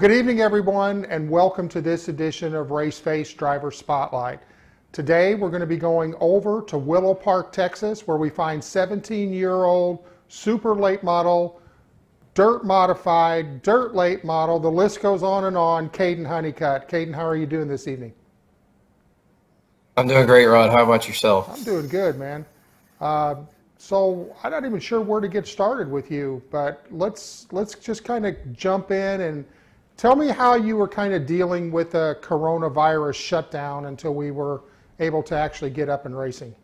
Good evening, everyone, and welcome to this edition of Race Face Driver Spotlight. Today, we're going to be going over to Willow Park, Texas, where we find 17 year old super late model, dirt modified, dirt late model. The list goes on and on. Kaden Honeycutt. Kaden, how are you doing this evening? I'm doing great, Rod. How about yourself? I'm doing good, man. Uh, so I'm not even sure where to get started with you, but let's let's just kind of jump in and Tell me how you were kind of dealing with the coronavirus shutdown until we were able to actually get up and racing.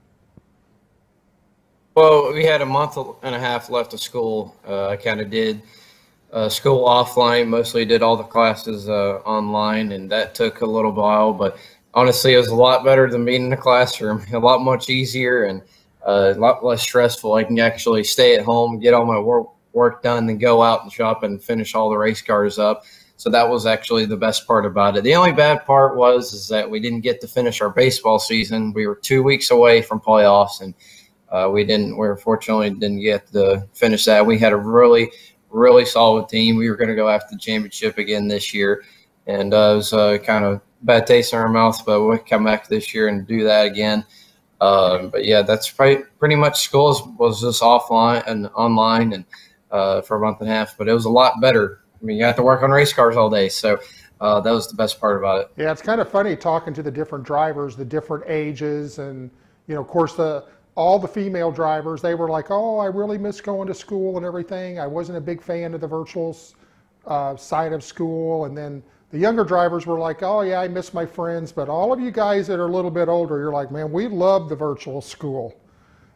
Well, we had a month and a half left of school. Uh, I kind of did uh, school offline, mostly did all the classes uh, online, and that took a little while. But honestly, it was a lot better than being in the classroom, a lot much easier and uh, a lot less stressful. I can actually stay at home, get all my work, work done, then go out and shop and finish all the race cars up. So that was actually the best part about it. The only bad part was is that we didn't get to finish our baseball season. We were two weeks away from playoffs, and uh, we didn't. We unfortunately didn't get to finish that. We had a really, really solid team. We were going to go after the championship again this year, and uh, it was uh, kind of bad taste in our mouth. But we'll come back this year and do that again. Um, but yeah, that's pretty, pretty much school was just offline and online and uh, for a month and a half. But it was a lot better mean, you have to work on race cars all day. So uh, that was the best part about it. Yeah, it's kind of funny talking to the different drivers, the different ages, and you know, of course, the all the female drivers. They were like, "Oh, I really miss going to school and everything. I wasn't a big fan of the virtual uh, side of school." And then the younger drivers were like, "Oh yeah, I miss my friends." But all of you guys that are a little bit older, you're like, "Man, we love the virtual school."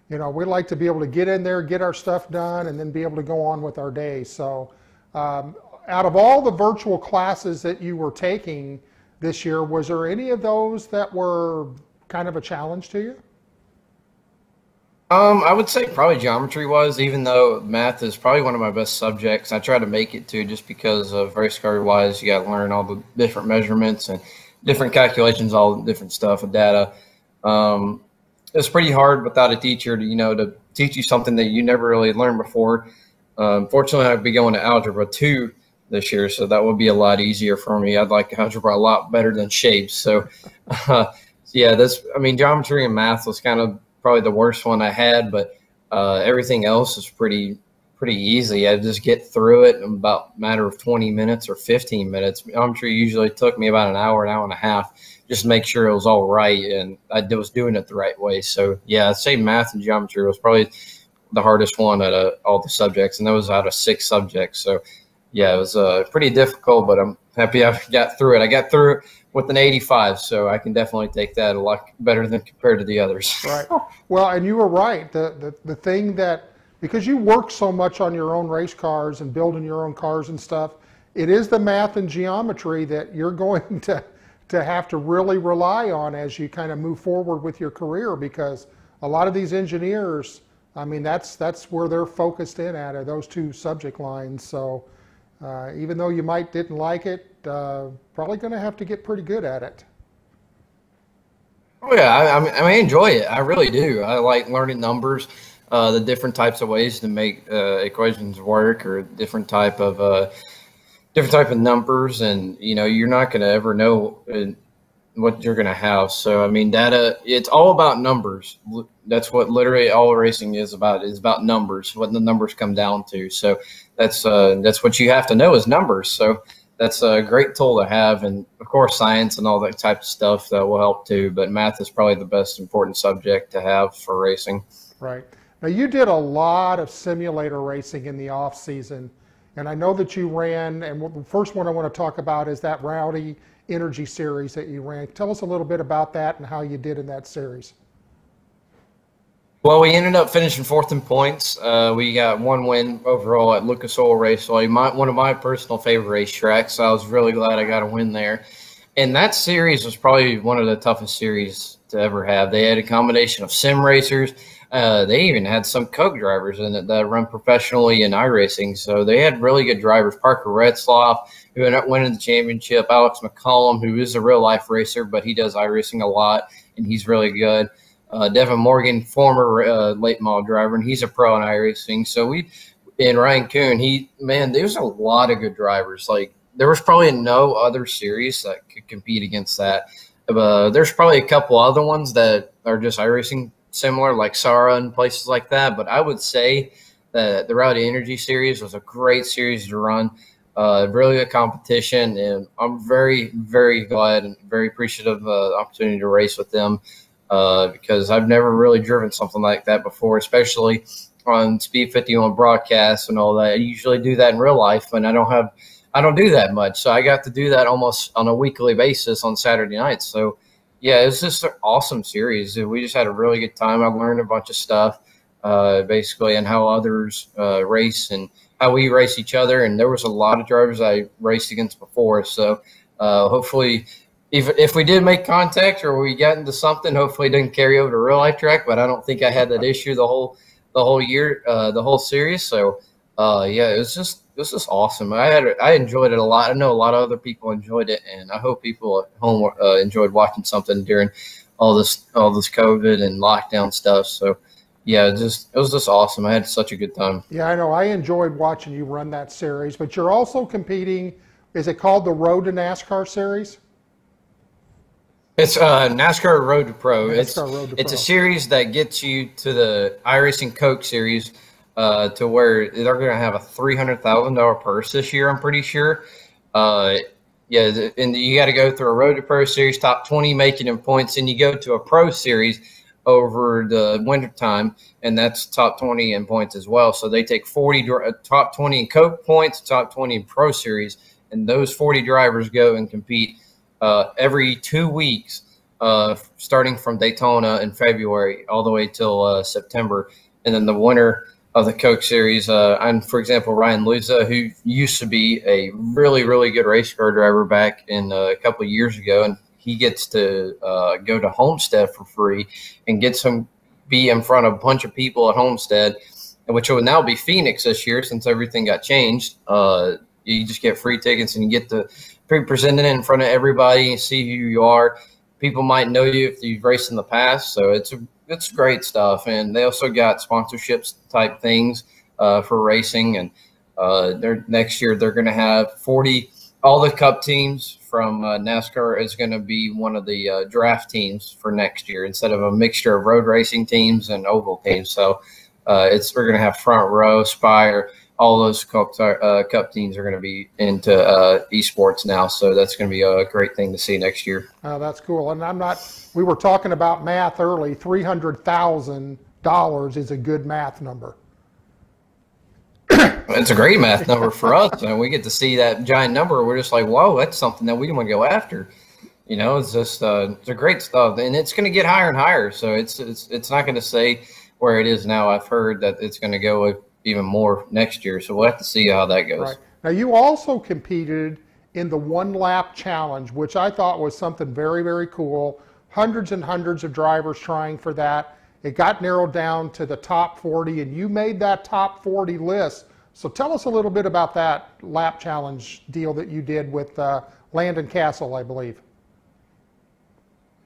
You know, we like to be able to get in there, get our stuff done, and then be able to go on with our day. So. Um, out of all the virtual classes that you were taking this year, was there any of those that were kind of a challenge to you? Um, I would say probably geometry was, even though math is probably one of my best subjects. I try to make it to just because of race car wise, you got to learn all the different measurements and different calculations, all the different stuff with data. Um, it's pretty hard without a teacher to, you know, to teach you something that you never really learned before. Um, fortunately, I'd be going to algebra two this year, so that would be a lot easier for me. I'd like algebra a lot better than shapes. So, uh, yeah, this I mean, geometry and math was kind of probably the worst one I had, but uh, everything else is pretty pretty easy. I just get through it in about a matter of 20 minutes or 15 minutes. Geometry usually took me about an hour, an hour and a half, just to make sure it was all right and I was doing it the right way. So, yeah, I'd say math and geometry was probably the hardest one out of all the subjects, and that was out of six subjects. So yeah, it was uh, pretty difficult, but I'm happy I got through it. I got through it with an 85, so I can definitely take that a lot better than compared to the others. Right. Well, and you were right. The, the, the thing that, because you work so much on your own race cars and building your own cars and stuff, it is the math and geometry that you're going to, to have to really rely on as you kind of move forward with your career because a lot of these engineers, I mean, that's, that's where they're focused in at, are those two subject lines. So, uh, even though you might didn't like it, uh, probably going to have to get pretty good at it. Oh yeah, I, I, mean, I enjoy it. I really do. I like learning numbers, uh, the different types of ways to make uh, equations work, or different type of uh, different type of numbers, and you know, you're not going to ever know what you're going to have. So, I mean, data, it's all about numbers. That's what literally all racing is about, is about numbers, what the numbers come down to. So that's, uh, that's what you have to know is numbers. So that's a great tool to have. And of course, science and all that type of stuff that will help too. But math is probably the best important subject to have for racing. Right. Now you did a lot of simulator racing in the off season. And I know that you ran, and the first one I want to talk about is that Rowdy Energy series that you ran. Tell us a little bit about that and how you did in that series. Well, we ended up finishing fourth in points. Uh, we got one win overall at Lucas Oil Raceway, my, one of my personal favorite racetracks. So I was really glad I got a win there. And that series was probably one of the toughest series to ever have. They had a combination of sim racers. Uh, they even had some Coke drivers in it that run professionally in iRacing. So they had really good drivers. Parker Retzloff, who ended up winning the championship. Alex McCollum, who is a real life racer, but he does iRacing a lot, and he's really good. Uh, Devin Morgan, former uh, late model driver, and he's a pro in iRacing. So we, and Ryan Coon, he man, there's a lot of good drivers. Like there was probably no other series that could compete against that. Uh, there's probably a couple other ones that are just iRacing similar, like SARA and places like that. But I would say that the Rowdy Energy Series was a great series to run. Uh, really good competition, and I'm very, very glad and very appreciative of the opportunity to race with them uh, because I've never really driven something like that before, especially on Speed 51 broadcasts and all that. I usually do that in real life, and I don't have, I don't do that much. So I got to do that almost on a weekly basis on Saturday nights. So yeah, it's just an awesome series. We just had a really good time. I learned a bunch of stuff, uh, basically, and how others uh, race and how we race each other. And there was a lot of drivers I raced against before. So uh, hopefully if if we did make contact or we got into something, hopefully it didn't carry over to real life track. But I don't think I had that issue the whole the whole year, uh, the whole series. So uh, yeah, it was just was just awesome. I had I enjoyed it a lot. I know a lot of other people enjoyed it, and I hope people at home uh, enjoyed watching something during all this all this COVID and lockdown stuff. So yeah, just it was just awesome. I had such a good time. Yeah, I know. I enjoyed watching you run that series, but you're also competing. Is it called the Road to NASCAR series? It's uh, NASCAR Road to Pro. NASCAR it's Road to it's Pro. a series that gets you to the iRacing Coke series, uh, to where they're going to have a three hundred thousand dollar purse this year. I'm pretty sure. Uh, yeah, and you got to go through a Road to Pro series, top twenty making in points, and you go to a Pro series over the winter time, and that's top 20 in points as well. So they take 40 uh, top 20 in Coke points, top 20 in Pro Series, and those 40 drivers go and compete uh, every two weeks, uh, starting from Daytona in February all the way till uh, September. And then the winner of the Coke Series, uh, I'm, for example, Ryan Luza, who used to be a really, really good race car driver back in uh, a couple years ago. And he gets to uh, go to Homestead for free and get some be in front of a bunch of people at Homestead, which will now be Phoenix this year since everything got changed. you just get free tickets and you get to pre presenting it in front of everybody and see who you are. People might know you if you've raced in the past, so it's it's great stuff. And they also got sponsorships type things uh, for racing, and uh, next year they're going to have forty. All the Cup teams from uh, NASCAR is going to be one of the uh, draft teams for next year instead of a mixture of road racing teams and oval teams. So uh, it's we're going to have front row, Spire, all those cup, uh, cup teams are going to be into uh, esports now. So that's going to be a great thing to see next year. Oh, that's cool. And I'm not, we were talking about math early. $300,000 is a good math number. it's a great math number for us. And we get to see that giant number. We're just like, whoa, that's something that we want to go after. You know, it's just, uh, it's a great stuff. And it's going to get higher and higher. So it's, it's, it's not going to say where it is now. I've heard that it's going to go even more next year. So we'll have to see how that goes. Right. Now, you also competed in the one lap challenge, which I thought was something very, very cool. Hundreds and hundreds of drivers trying for that. It got narrowed down to the top 40, and you made that top 40 list. So tell us a little bit about that lap challenge deal that you did with uh, Landon Cassill, I believe.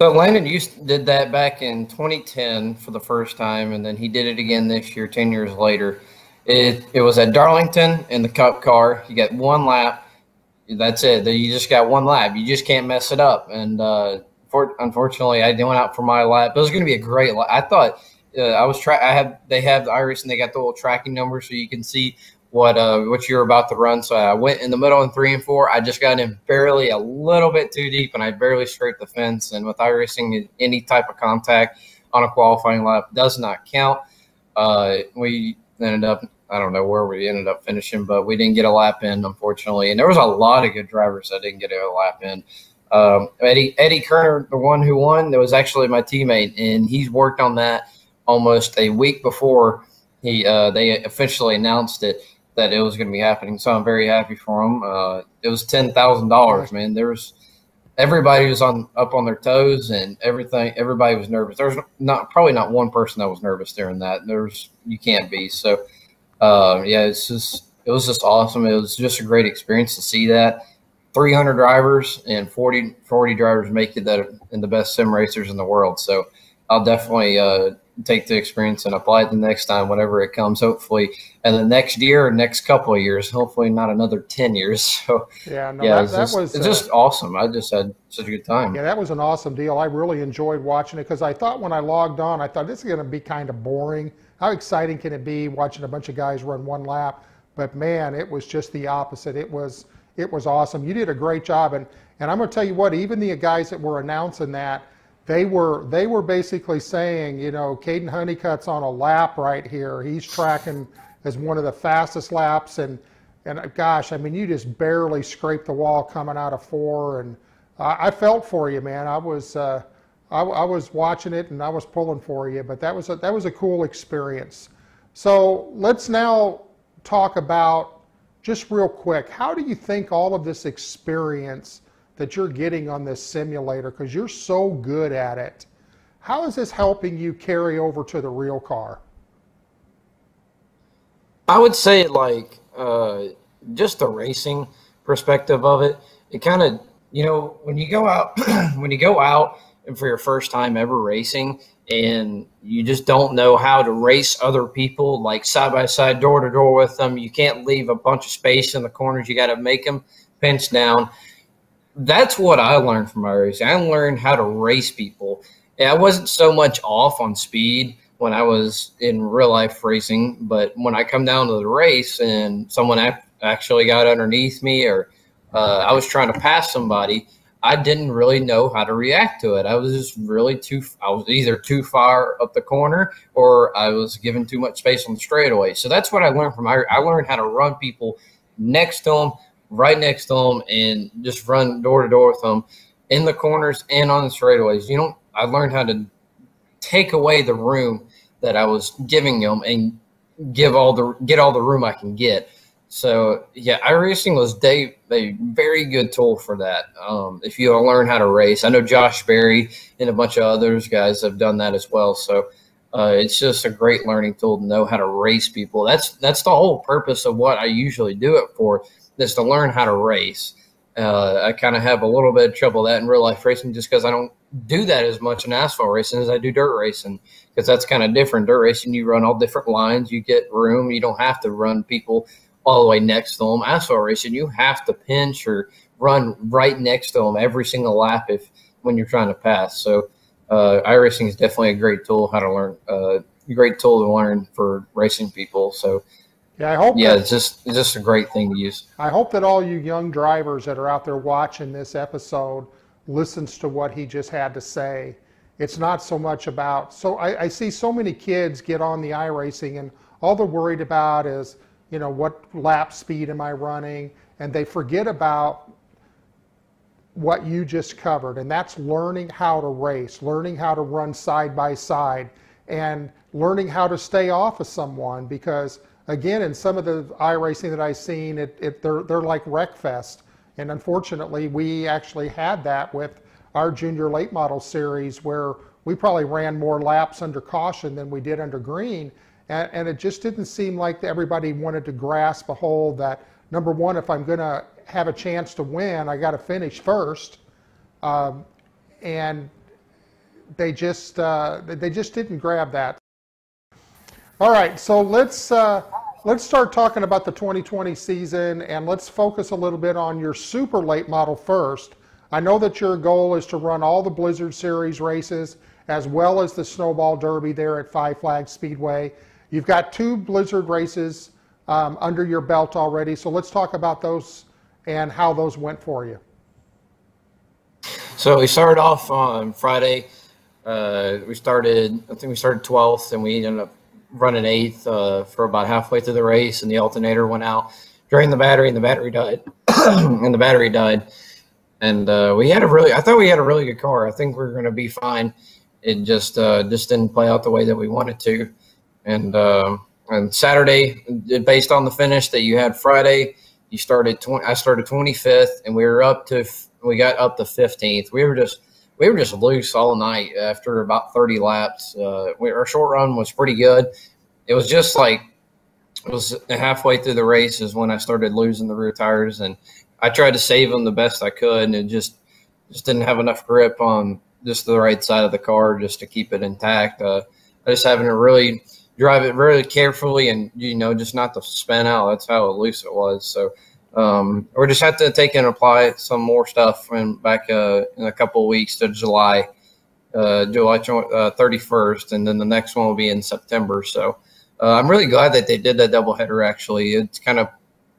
So Landon used did that back in 2010 for the first time, and then he did it again this year, 10 years later. It it was at Darlington in the Cup car. You get one lap. That's it. You just got one lap. You just can't mess it up. And uh, for, unfortunately, I didn't went out for my lap. But it was going to be a great lap. I thought uh, I was try. I have they have the iris and they got the little tracking number so you can see what uh what you're about to run. So I went in the middle in three and four. I just got in barely a little bit too deep and I barely scraped the fence. And with iRacing, any type of contact on a qualifying lap does not count. Uh, we ended up I don't know where we ended up finishing, but we didn't get a lap in, unfortunately. And there was a lot of good drivers that didn't get a lap in. Um, Eddie Eddie Kerner, the one who won, that was actually my teammate, and he's worked on that almost a week before he uh, they officially announced it that it was going to be happening. So I'm very happy for him. Uh, it was ten thousand dollars, man. There was everybody was on up on their toes and everything. Everybody was nervous. There's not probably not one person that was nervous during that. There's you can't be so uh, yeah, it's just it was just awesome. It was just a great experience to see that. 300 drivers and 40, 40 drivers make it that in the best sim racers in the world. So I'll definitely uh, take the experience and apply it the next time, whenever it comes, hopefully, and the next year or next couple of years, hopefully not another 10 years. So, Yeah, no, yeah, that, that just, was it's uh, just awesome. I just had such a good time. Yeah, that was an awesome deal. I really enjoyed watching it because I thought when I logged on, I thought this is going to be kind of boring. How exciting can it be watching a bunch of guys run one lap? But man, it was just the opposite. It was it was awesome. You did a great job, and and I'm going to tell you what. Even the guys that were announcing that, they were they were basically saying, you know, Kaden Honeycutt's on a lap right here. He's tracking as one of the fastest laps, and and uh, gosh, I mean, you just barely scraped the wall coming out of four, and I, I felt for you, man. I was uh, I, I was watching it and I was pulling for you, but that was a, that was a cool experience. So let's now talk about just real quick. How do you think all of this experience that you're getting on this simulator, because you're so good at it, how is this helping you carry over to the real car? I would say like uh, just the racing perspective of it. It kind of you know when you go out when you go out and for your first time ever racing and you just don't know how to race other people like side by side door to door with them you can't leave a bunch of space in the corners you got to make them pinch down that's what i learned from my racing i learned how to race people and i wasn't so much off on speed when i was in real life racing but when i come down to the race and someone actually got underneath me or uh, i was trying to pass somebody I didn't really know how to react to it. I was just really too. I was either too far up the corner or I was given too much space on the straightaway. So that's what I learned from. I, I learned how to run people next to them, right next to them, and just run door to door with them in the corners and on the straightaways. You know, I learned how to take away the room that I was giving them and give all the get all the room I can get. So yeah, iRacing was they a very good tool for that. Um, if you learn how to race, I know Josh Berry and a bunch of others guys have done that as well. So uh, it's just a great learning tool to know how to race people. That's that's the whole purpose of what I usually do it for, is to learn how to race. Uh, I kind of have a little bit of trouble that in real life racing just because I don't do that as much in asphalt racing as I do dirt racing because that's kind of different. Dirt racing, you run all different lines, you get room, you don't have to run people all the way next to them. Asphalt racing, you have to pinch or run right next to them every single lap if when you're trying to pass. So uh, iRacing is definitely a great tool how to learn. Uh, great tool to learn for racing people. So Yeah, I hope. yeah, that- it's just it's just a great thing to use. I hope that all you young drivers that are out there watching this episode listens to what he just had to say. It's not so much about so I, I see so many kids get on the iRacing and all they're worried about is, you know, what lap speed am I running? And they forget about what you just covered, and that's learning how to race, learning how to run side by side, and learning how to stay off of someone. Because again, in some of the iRacing that I've seen, it, it they're they're like wreckfest, and unfortunately, we actually had that with our junior late model series, where we probably ran more laps under caution than we did under green, and, and it just didn't seem like everybody wanted to grasp a hold that number one, if I'm going to have a chance to win, I got to finish first. Um, and they just uh, they just didn't grab that. All right, so let's uh, let's start talking about the 2020 season, and let's focus a little bit on your super late model first. I know that your goal is to run all the Blizzard Series races as well as the Snowball Derby there at Five Flags Speedway. You've got two Blizzard races um, under your belt already, so let's talk about those and how those went for you. So we started off on Friday. Uh, we started, I think we started 12th, and we ended up running eighth uh, for about halfway through the race, and the alternator went out, drained the battery, and the battery died. and the battery died. And uh, we had a really, I thought we had a really good car. I think we are going to be fine. It just uh, just didn't play out the way that we wanted to. And uh, and Saturday, based on the finish that you had Friday, you started 20, I started 25th, and we were up to we got up to 15th. We were just we were just loose all night after about 30 laps. Uh, we, our short run was pretty good. It was just like it was halfway through the race is when I started losing the rear tires, and I tried to save them the best I could, and it just just didn't have enough grip on just the right side of the car just to keep it intact. Uh, I just having to really drive it really carefully and you know just not to spin out. That's how loose it was. So um, we're just have to take and apply some more stuff and back uh, in a couple of weeks to July, uh, July uh, 31st, and then the next one will be in September. So uh, I'm really glad that they did that doubleheader. Actually, it's kind of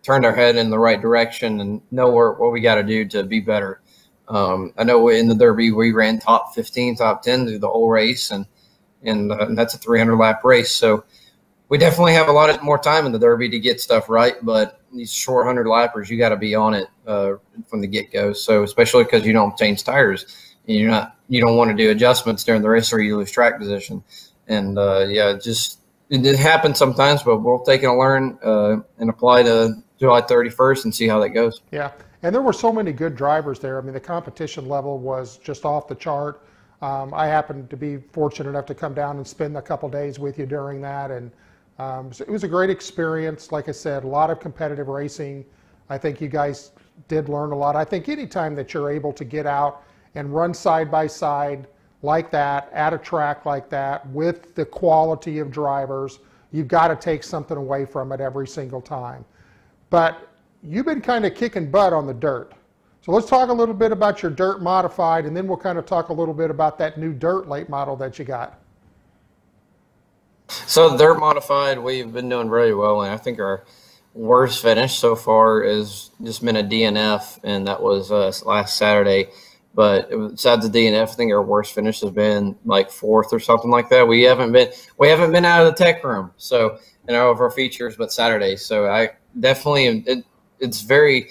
turned our head in the right direction and know where, what we got to do to be better. Um, I know in the Derby we ran top 15, top 10 through the whole race, and and, uh, and that's a 300 lap race. So we definitely have a lot of more time in the Derby to get stuff right, but these short hundred lappers, you got to be on it uh, from the get go. So especially because you don't change tires, you're not you don't want to do adjustments during the race or you lose track position. And uh, yeah, just it did happen sometimes, but we'll take it and learn uh, and apply to July 31st and see how that goes. Yeah, and there were so many good drivers there. I mean, the competition level was just off the chart. Um, I happened to be fortunate enough to come down and spend a couple days with you during that, and um, so it was a great experience. Like I said, a lot of competitive racing. I think you guys did learn a lot. I think anytime that you're able to get out and run side by side like that at a track like that with the quality of drivers, you've got to take something away from it every single time. But you've been kind of kicking butt on the dirt. So let's talk a little bit about your dirt modified, and then we'll kind of talk a little bit about that new dirt late model that you got. So dirt modified, we've been doing very well, and I think our worst finish so far has just been a DNF, and that was uh, last Saturday. But besides the DNF, I think our worst finish has been like fourth or something like that. We haven't been we haven't been out of the tech room, so in all of our features, but Saturday. So I definitely it, it's very.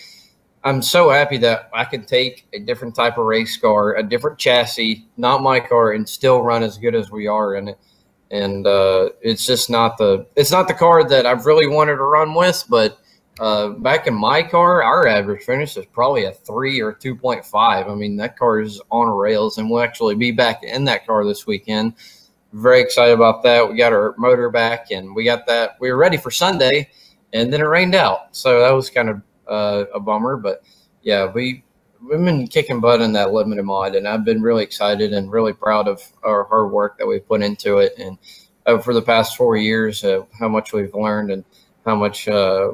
I'm so happy that I can take a different type of race car, a different chassis, not my car, and still run as good as we are in it and uh, it's just not the it's not the car that I've really wanted to run with. But uh, back in my car, our average finish is probably a three or two point five. I mean, that car is on rails, and we'll actually be back in that car this weekend. Very excited about that. We got our motor back, and we got that. We were ready for Sunday, and then it rained out, so that was kind of uh, a bummer. But yeah, we we've been kicking butt in that limited mod, and I've been really excited and really proud of our hard work that we've put into it. And uh, for the past four years, uh, how much we've learned and how much uh,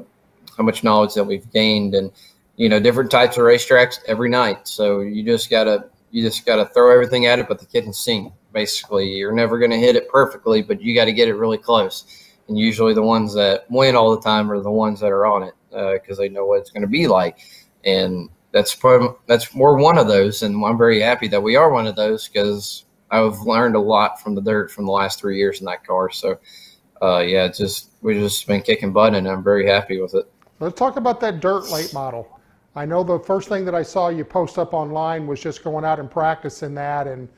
how much knowledge that we've gained, and you know, different types of racetracks every night. So you just gotta you just gotta throw everything at it, but the kitchen sink. Basically, you're never gonna hit it perfectly, but you got to get it really close. And usually, the ones that win all the time are the ones that are on it because uh, they know what it's going to be like. And that's probably, that's we're one of those, and I'm very happy that we are one of those because I've learned a lot from the dirt from the last three years in that car. So, uh, yeah, just we've just been kicking butt, and I'm very happy with it. Let's talk about that dirt late model. I know the first thing that I saw you post up online was just going out and practicing that, and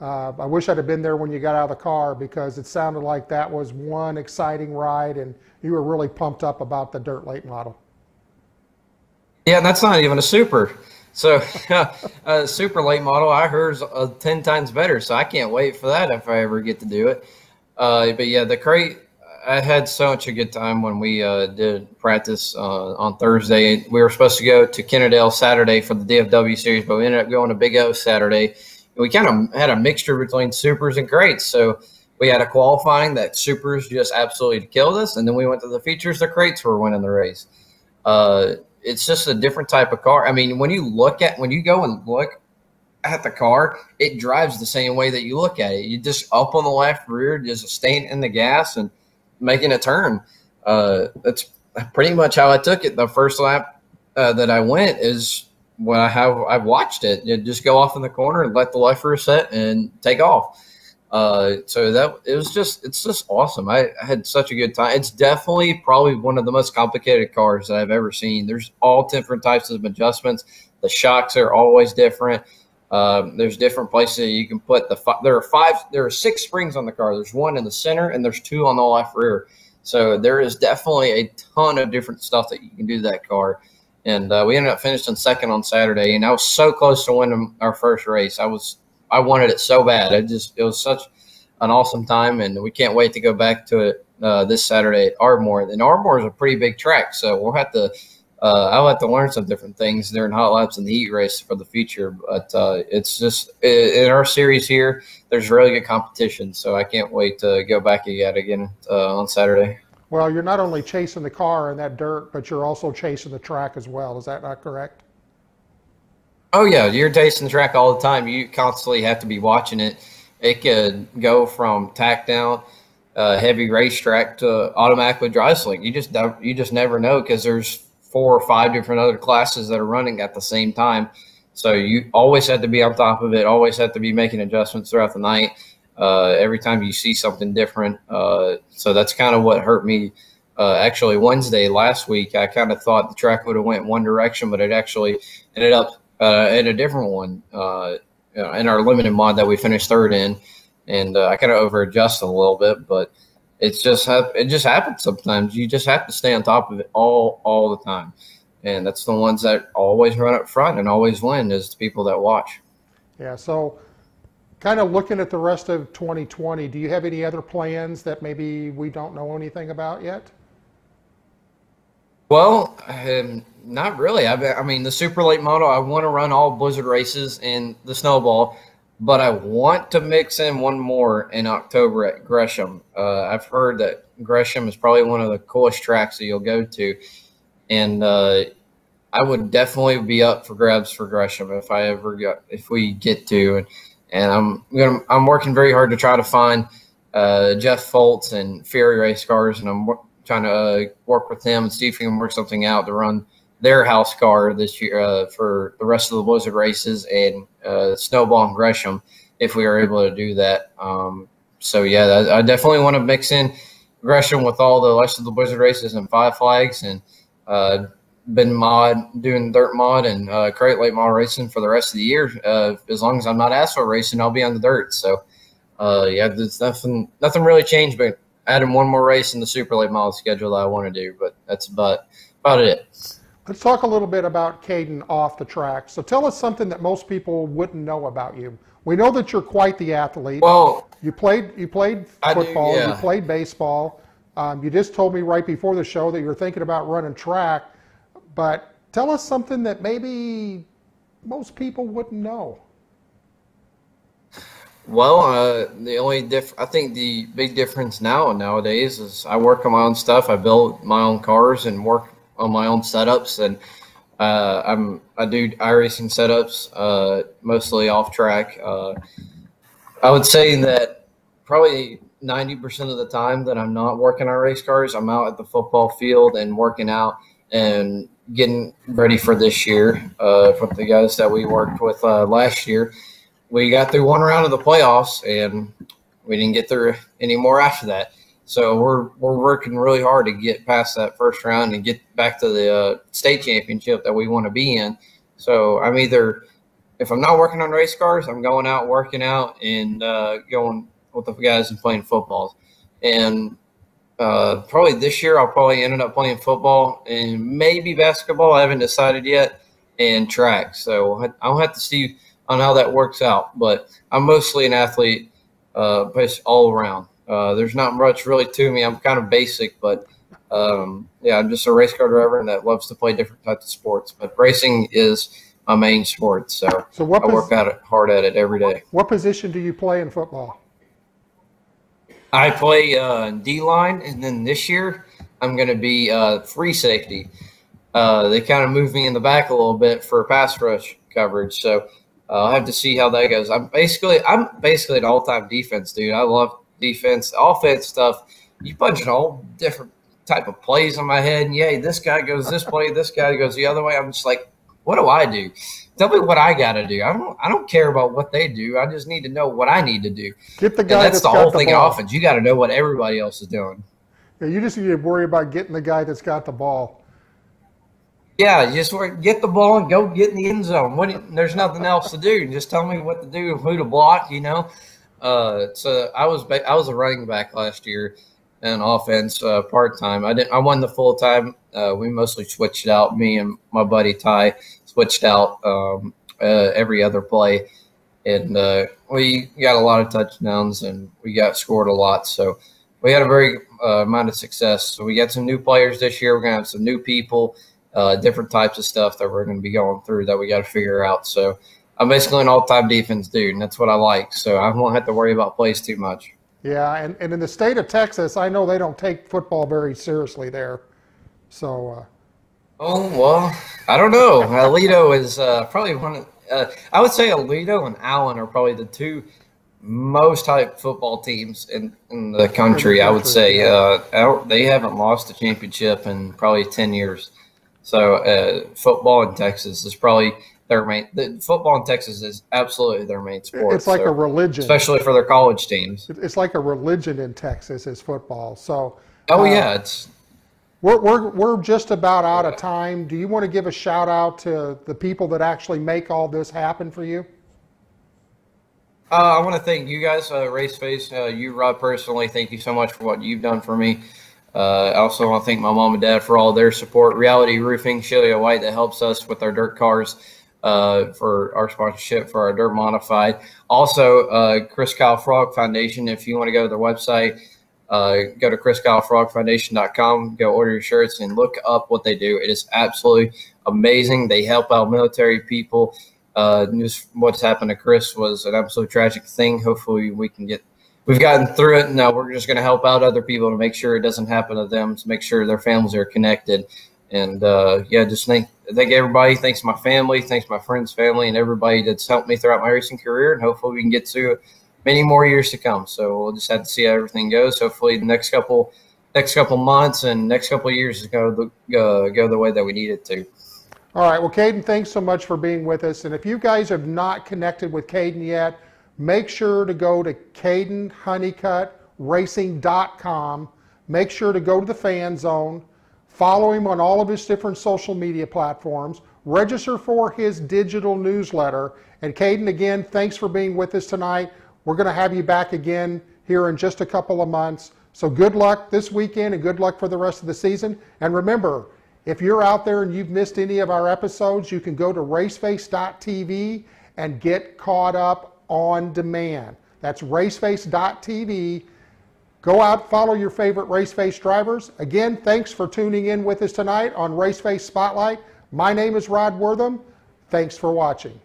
uh, I wish I'd have been there when you got out of the car because it sounded like that was one exciting ride, and you were really pumped up about the dirt late model. Yeah, and that's not even a super. So, a super late model, I heard uh, 10 times better. So, I can't wait for that if I ever get to do it. Uh, but yeah, the crate, I had such a good time when we uh, did practice uh, on Thursday. We were supposed to go to Kennedale Saturday for the DFW series, but we ended up going to Big O Saturday. We kind of had a mixture between supers and crates. So, we had a qualifying that supers just absolutely killed us. And then we went to the features, the crates were winning the race. It's just a different type of car. I mean, when you look at when you go and look at the car, it drives the same way that you look at it. You just up on the left rear, just staying in the gas and making a turn. Uh, that's pretty much how I took it. The first lap uh, that I went is when I have I've watched it. You just go off in the corner and let the left rear set and take off. Uh, so that it was just it's just awesome. I, I, had such a good time. It's definitely probably one of the most complicated cars that I've ever seen. There's all different types of adjustments. The shocks are always different. Um, there's different places you can put the. There are five. There are six springs on the car. There's one in the center and there's two on the left rear. So there is definitely a ton of different stuff that you can do to that car. And uh, we ended up finishing second on Saturday, and I was so close to winning our first race. I was I wanted it so bad. It just it was such an awesome time, and we can't wait to go back to it uh, this Saturday at Ardmore. And Ardmore is a pretty big track, so we'll have to uh, I'll have to learn some different things during hot laps and the heat race for the future. But uh, it's just in our series here, there's really good competition. So I can't wait to go back yet again uh, on Saturday. Well, you're not only chasing the car in that dirt, but you're also chasing the track as well. Is that not correct? Oh yeah, you're tasting track all the time. You constantly have to be watching it. It could go from tack down, uh, heavy racetrack to automatically dry slick. You just don't, you just never know because there's four or five different other classes that are running at the same time. So you always have to be on top of it. Always have to be making adjustments throughout the night. Uh, every time you see something different. Uh, so that's kind of what hurt me. Uh, actually, Wednesday last week, I kind of thought the track would have went one direction, but it actually ended up uh, in a different one uh, in our limited mod that we finished third in, and uh, I kind of over adjusted a little bit, but it's just it just happens sometimes. You just have to stay on top of it all all the time, and that's the ones that always run up front and always win is the people that watch. Yeah. So, kind of looking at the rest of 2020, do you have any other plans that maybe we don't know anything about yet? Well, um, not really. I, I mean, the super late model, I want to run all Blizzard races in the snowball but I want to mix in one more in October at Gresham. Uh, I've heard that Gresham is probably one of the coolest tracks that you'll go to, and uh, I would definitely be up for grabs for Gresham if I ever got if we get to. And, and I'm gonna I'm working very hard to try to find uh, Jeff Fultz and Fury Race Cars, and I'm trying to uh, work with him and see if we can work something out to run their house car this year uh, for the rest of the Blizzard races and uh, Snowball and Gresham if we are able to do that. Um, so yeah, I, definitely want to mix in Gresham with all the rest of the Blizzard races and Five Flags and uh, been mod doing dirt mod and uh, crate late mod racing for the rest of the year. Uh, as long as I'm not asphalt racing, I'll be on the dirt. So uh, yeah, there's nothing nothing really changed, but adding one more race in the super late mod schedule that I want to do. But that's about about it. Let's talk a little bit about Kaden off the track. So tell us something that most people wouldn't know about you. We know that you're quite the athlete. Well, you played you played football, do, yeah. you played baseball. Um, you just told me right before the show that you're thinking about running track. But tell us something that maybe most people wouldn't know. Well, uh, the only diff I think the big difference now nowadays is I work on my own stuff. I build my own cars and work on my own setups, and uh, I'm I do iRacing setups uh, mostly off track. Uh, I would say that probably ninety percent of the time that I'm not working on race cars, I'm out at the football field and working out and getting ready for this year uh, with the guys that we worked with uh, last year. We got through one round of the playoffs and we didn't get through any more after that. So we're we're working really hard to get past that first round and get back to the uh, state championship that we want to be in. So I'm either if I'm not working on race cars, I'm going out working out and uh, going with the guys and playing football. And uh, probably this year I'll probably end up playing football and maybe basketball. I haven't decided yet, and track. So I'll have to see on how that works out. But I'm mostly an athlete, uh, all around. Uh, there's not much really to me. I'm kind of basic, but um, yeah, I'm just a race car driver and that loves to play different types of sports. But racing is my main sport, so, so what I work out hard at it every day. What position do you play in football? I play uh, D line, and then this year I'm going to be uh, free safety. Uh, they kind of moved me in the back a little bit for pass rush coverage, so uh, I'll have to see how that goes. I'm basically I'm basically an all time defense dude. I love defense, offense stuff. You bunch of all different type of plays in my head, and yay, this guy goes this way, this guy goes the other way. I'm just like, what do I do? Tell me what I got to do. I don't. I don't care about what they do. I just need to know what I need to do. Get the guy. And that's, that's the whole thing in offense. You got to know what everybody else is doing. Yeah, you just need to worry about getting the guy that's got the ball. Yeah, just get the ball and go get in the end zone. What? There's nothing else to do. Just tell me what to do, and who to block. You know. Uh, so I was I was a running back last year in offense uh, part time. I didn't. I won the full time. Uh, we mostly switched out. Me and my buddy Ty switched out um, uh, every other play, and uh, we got a lot of touchdowns and we got scored a lot. So we had a very amount of success. So we got some new players this year. We're gonna have some new people, different types of stuff that we're going to be going through that we got to figure out. So I'm basically an all-time defense dude, and that's what I like. So I won't have to worry about plays too much. Yeah, and, and in the state of Texas, I know they don't take football very seriously there. So, uh, Oh well, I don't know. Aledo is uh, probably one. Of, uh, I would say Aledo and Allen are probably the two most hyped football teams in, in the country. I would say uh, our- they haven't lost a championship in probably ten years. So uh, football in Texas is probably their main. The, football in Texas is absolutely their main sport. it's like so- a religion. especially for their college teams. It's like a religion in Texas is football. So, Oh uh, yeah, it's We're, we're, we're just about out of time. Do you want to give a shout out to the people that actually make all this happen for you? Uh, I want to thank you guys, uh, Race Face, uh, you, Rod, personally. Thank you so much for what you've done for me. Uh, I also want to thank my mom and dad for all their support. Reality Roofing, Shelia White, that helps us with our dirt cars uh, for our sponsorship for our Dirt Modified. Also, uh, Chris Kyle Frog Foundation. If you want to go to their website, uh, go to chriskylefrogfoundation.com, go order your shirts, and look up what they do. It is absolutely amazing. They help out military people. Uh, what's happened to Chris was an absolute tragic thing. Hopefully, we can get we've gotten through it. Now we're just going to help out other people to make sure it doesn't happen to them, to make sure their families are connected. And uh, yeah, just thank thank everybody. Thanks my family. Thanks my friends' family, and everybody that's helped me throughout my racing career. And hopefully, we can get to many more years to come. So we'll just have to see how everything goes. Hopefully, the next couple next couple months and next couple years is going to uh, go the way that we need it to. All right. Well, Kaden, thanks so much for being with us. And if you guys have not connected with Kaden yet, make sure to go to KadenHoneycuttRacing.com. Make sure to go to the fan zone. Follow him on all of his different social media platforms. Register for his digital newsletter. And Kaden, again, thanks for being with us tonight. We're going to have you back again here in just a couple of months. So good luck this weekend and good luck for the rest of the season. And remember, if you're out there and you've missed any of our episodes, you can go to raceface.tv and get caught up on demand. That's raceface.tv. Go out, follow your favorite Raceface drivers. Again, thanks for tuning in with us tonight on Raceface Spotlight. My name is Rod Wortham. Thanks for watching.